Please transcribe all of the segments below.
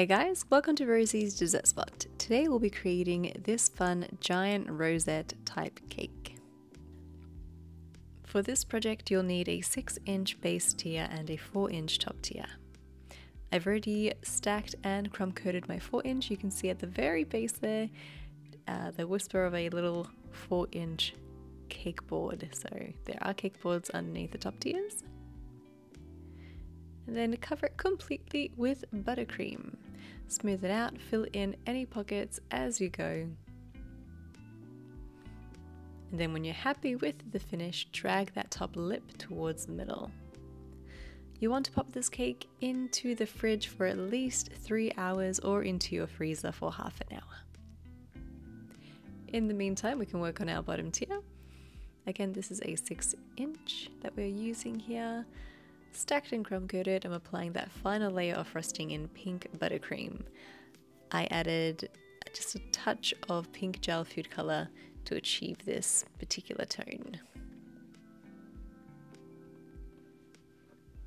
Hey guys, welcome to Rosie's Dessert Spot. Today we'll be creating this fun giant rosette type cake. For this project you'll need a 6 inch base tier and a 4 inch top tier. I've already stacked and crumb coated my 4 inch, you can see at the very base there uh, the whisper of a little 4 inch cake board. So there are cake boards underneath the top tiers and then cover it completely with buttercream. Smooth it out, fill in any pockets as you go. And then when you're happy with the finish, drag that top lip towards the middle. You want to pop this cake into the fridge for at least three hours or into your freezer for half an hour. In the meantime, we can work on our bottom tier. Again, this is a six inch that we're using here. Stacked and crumb coated, I'm applying that final layer of frosting in pink buttercream. I added just a touch of pink gel food color to achieve this particular tone.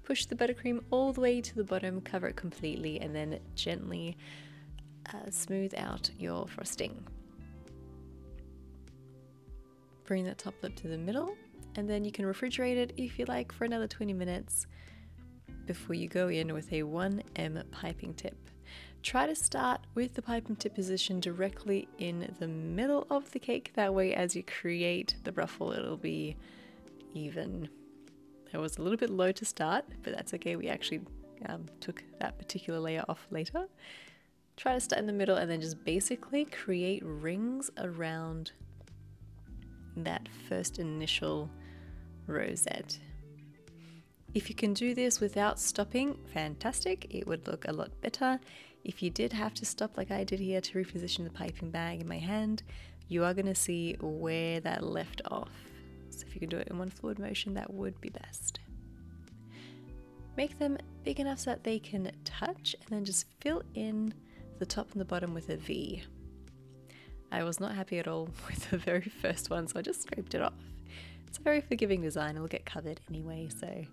Push the buttercream all the way to the bottom, cover it completely, and then gently uh, smooth out your frosting. Bring that top lip to the middle and then you can refrigerate it if you like for another 20 minutes before you go in with a 1M piping tip. Try to start with the piping tip position directly in the middle of the cake, that way as you create the ruffle it'll be even. It was a little bit low to start, but that's okay, we actually um, took that particular layer off later. Try to start in the middle and then just basically create rings around that first initial rosette. If you can do this without stopping, fantastic, it would look a lot better. If you did have to stop like I did here to reposition the piping bag in my hand, you are going to see where that left off. So if you can do it in one fluid motion, that would be best. Make them big enough so that they can touch and then just fill in the top and the bottom with a V. I was not happy at all with the very first one, so I just scraped it off. It's a very forgiving design, it'll get covered anyway, mm. so.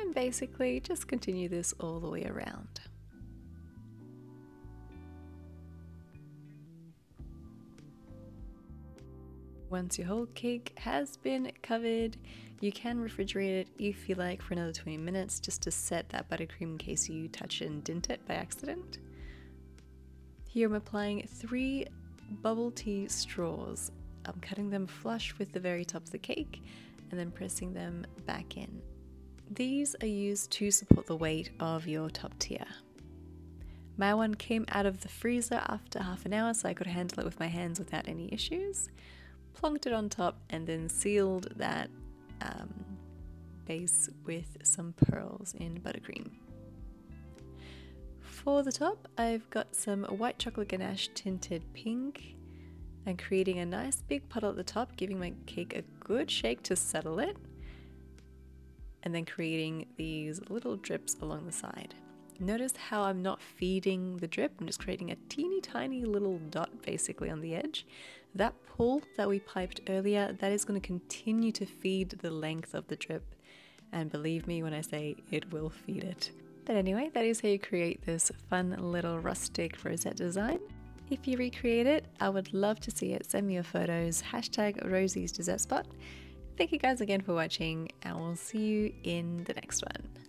And basically, just continue this all the way around. Once your whole cake has been covered, you can refrigerate it if you like for another 20 minutes just to set that buttercream in case you touch and dent it by accident. Here I'm applying three bubble tea straws I'm cutting them flush with the very top of the cake and then pressing them back in. These are used to support the weight of your top tier. My one came out of the freezer after half an hour so I could handle it with my hands without any issues. Plonked it on top and then sealed that um, base with some pearls in buttercream. For the top, I've got some white chocolate ganache tinted pink and creating a nice big puddle at the top, giving my cake a good shake to settle it, and then creating these little drips along the side. Notice how I'm not feeding the drip, I'm just creating a teeny tiny little dot basically on the edge. That pull that we piped earlier, that is going to continue to feed the length of the drip. And believe me when I say it will feed it. But anyway, that is how you create this fun little rustic rosette design. If you recreate it, I would love to see it. Send me your photos. Hashtag Rosie's Dessert Spot. Thank you guys again for watching, and we'll see you in the next one.